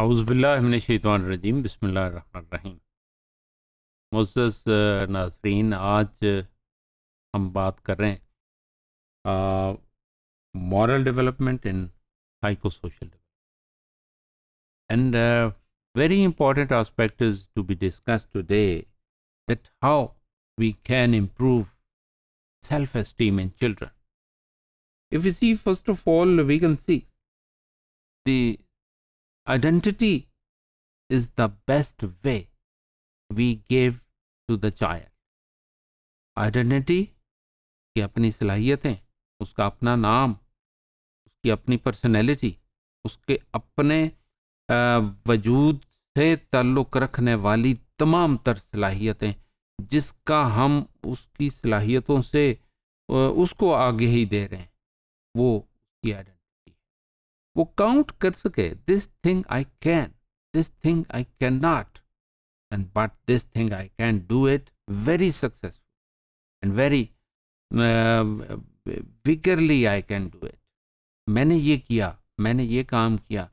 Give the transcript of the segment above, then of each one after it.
आउज़बिल्लिनशैतरजीम बसमीम मुज़ नाजरीन आज हम बात कर रहे हैं moral development in psycho social and very important aspect is to be discussed today that how we can improve self-esteem in children. If we see, first of all, we can see the Identity is the best way we give to the child. Identity की अपनी सलाहियतें, उसका अपना नाम, उसकी अपनी personality उसके अपने वजूद से ताल्लुक़ रखने वाली तमाम तर सलाहियतें, जिसका हम उसकी सलाहियतों से उसको आगे ही दे रहे हैं, वो उसकी आइडेंटिटी वो काउंट कर सके this thing I can this thing I can not and but this thing I can do it very successful and very vigorously I can do it मैंने ये किया, मैंने ये काम किया।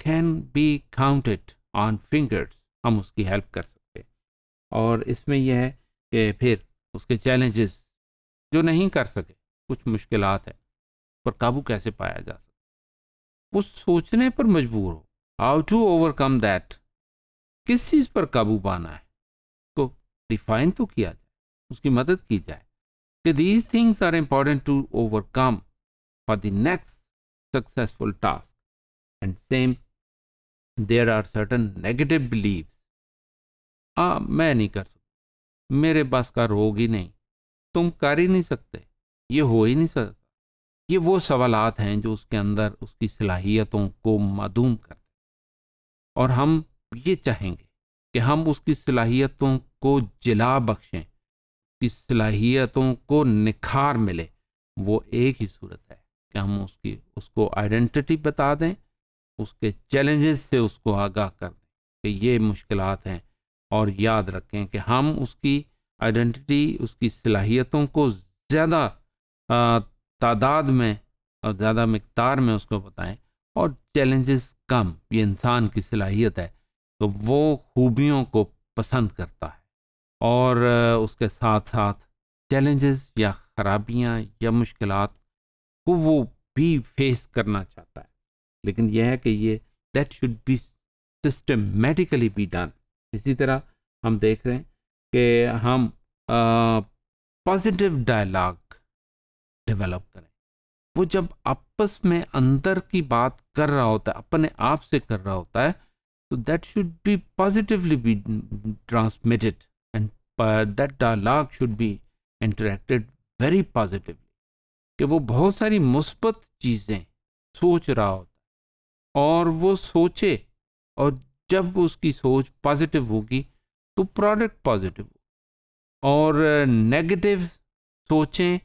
Can be counted on fingers हम उसकी help कर सकते और इसमें यह है कि फिर उसके चैलेंजेस जो नहीं कर सके, कुछ मुश्किल है, पर काबू कैसे पाया जा सकता वो सोचने पर मजबूर हो। हाउ टू ओवरकम दैट किस चीज़ पर काबू पाना है? तो डिफाइन तो किया जाए, उसकी मदद की जाए कि these things are important to overcome for the next successful task and same there are certain negative beliefs हाँ मैं नहीं कर सकता। मेरे पास का रोग ही नहीं। तुम कर ही नहीं सकते। ये हो ही नहीं सकता। ये वो सवालात हैं जो उसके अंदर उसकी सलाहियतों को मदूम कर और हम ये चाहेंगे कि हम उसकी सलाहियतों को जिला बख्शें, उसकी सलाहियतों को निखार मिले, वो एक ही सूरत है कि हम उसकी, उसको आइडेंटिटी बता दें, उसके चैलेंजेस से उसको आगाह कर दें कि ये मुश्किल हैं। और याद रखें कि हम उसकी आइडेंटिटी उसकी सलाहियतों को ज़्यादा तादाद में और ज़्यादा मकदार में उसको बताएँ और चैलेंजेस कम, ये इंसान की सलाहियत है तो वो खूबियों को पसंद करता है। और उसके साथ साथ चैलेंजेस या ख़राबियाँ या मुश्किल को वो भी फेस करना चाहता है। लेकिन यह है कि ये that should be systematically be done इसी तरह हम देख रहे हैं कि हम पॉजिटिव डायलॉग डेवलप करें। वो जब आपस में अंदर की बात कर रहा होता है, अपने आप से कर रहा होता है तो that should be positively be transmitted and that dialogue should be interacted very positively कि वो बहुत सारी मुस्बत चीज़ें सोच रहा होता है और वो सोचे और जब उसकी सोच पॉजिटिव होगी तो प्रोडक्ट पॉजिटिव हो और नेगेटिव सोचें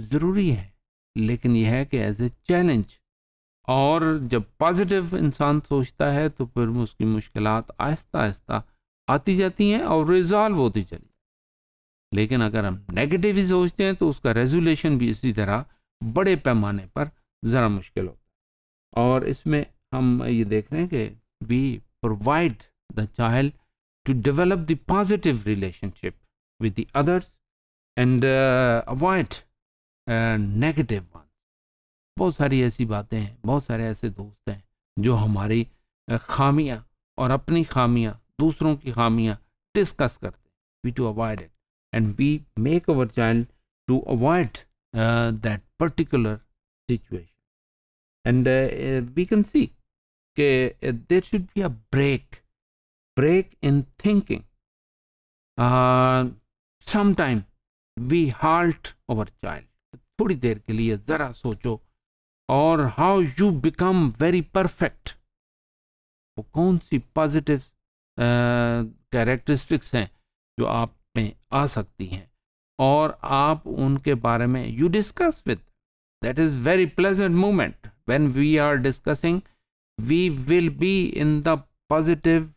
ज़रूरी है। लेकिन यह है कि एज ए चैलेंज और जब पॉजिटिव इंसान सोचता है तो फिर उसकी मुश्किल आहिस्ता आहिस्ता आती जाती हैं और रिजॉल्व होती चली लेकिन अगर हम नेगेटिव ही सोचते हैं तो उसका रेजोल्यूशन भी इसी तरह बड़े पैमाने पर ज़रा मुश्किल होता है। और इसमें हम ये देख रहे हैं कि we provide the child to develop the positive relationship with the others and avoid negative one बहुत सारी ऐसी बातें हैं, बहुत सारे ऐसे दोस्त हैं, जो हमारी खामियाँ और अपनी खामियाँ, दूसरों की खामियाँ डिस्कस करते हैं। We to avoid it and we make our child to avoid that particular situation and we can see के there should be a break break in thinking sometime we halt our child थोड़ी देर के लिए ज़रा सोचो। और how you become very perfect वो कौन सी पॉजिटिव कैरेक्टरिस्टिक्स हैं जो आप में आ सकती हैं? और आप उनके बारे में you discuss with that is very pleasant moment when we are discussing we will be in the positive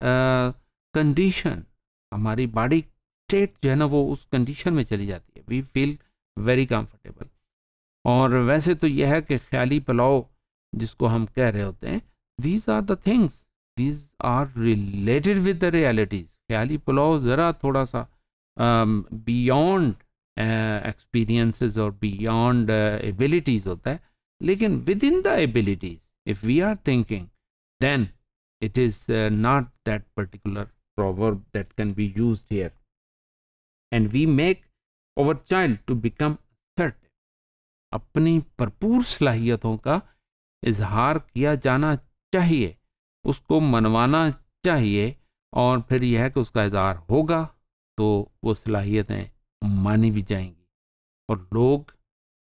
condition हमारी बॉडी स्टेट जो है ना, वो उस कंडीशन में चली जाती है। वी फील वेरी कम्फर्टेबल और वैसे तो यह है कि ख्याली पलाव जिसको हम कह रहे होते हैं these are the things these are related with the realities ख्याली पुलाव ज़रा थोड़ा सा बियॉन्ड एक्सपीरियंसेस और बियॉन्ड एबिलिटीज़ होता है, लेकिन within the abilities if we are thinking then it is not that particular proverb that can be use here and we make our child to become certain अपनी भरपूर सलाहियतों का इजहार किया जाना चाहिए, उसको मनवाना चाहिए और फिर यह है कि उसका इजहार होगा तो वो सलाहियतें मानी भी जाएँगी। और लोग,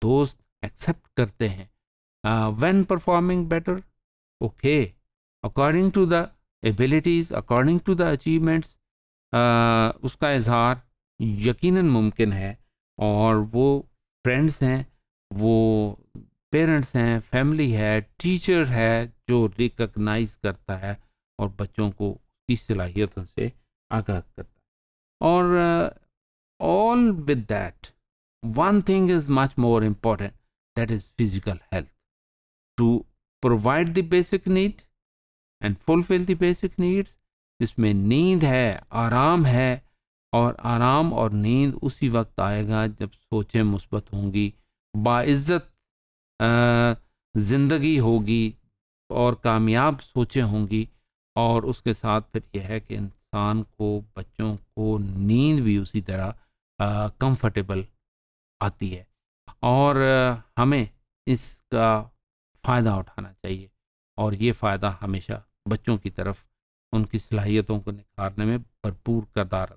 दोस्त एक्सेप्ट करते हैं। When performing better okay according to the abilities according to the achievements उसका इजहार यकीनन मुमकिन है और वो फ्रेंड्स हैं, वो पेरेंट्स हैं फैमिली है टीचर है, जो रिकग्नाइज करता है और बच्चों को उसकी सलाहियतों से आगाह करता है। और all with that one thing is much more important that is physical health to provide the basic need and fulfil the basic needs जिसमें नींद है, आराम है और आराम और नींद उसी वक्त आएगा जब सोचें मुस्बत होंगी। बाइज़्ज़त ज़िंदगी होगी और कामयाब सोचें होंगी और उसके साथ फिर यह है कि इंसान को, बच्चों को नींद भी उसी तरह कंफर्टेबल आती है। और हमें इसका फ़ायदा उठाना चाहिए और ये फ़ायदा हमेशा बच्चों की तरफ़, उनकी सलाहियतों को निखारने में भरपूर करदार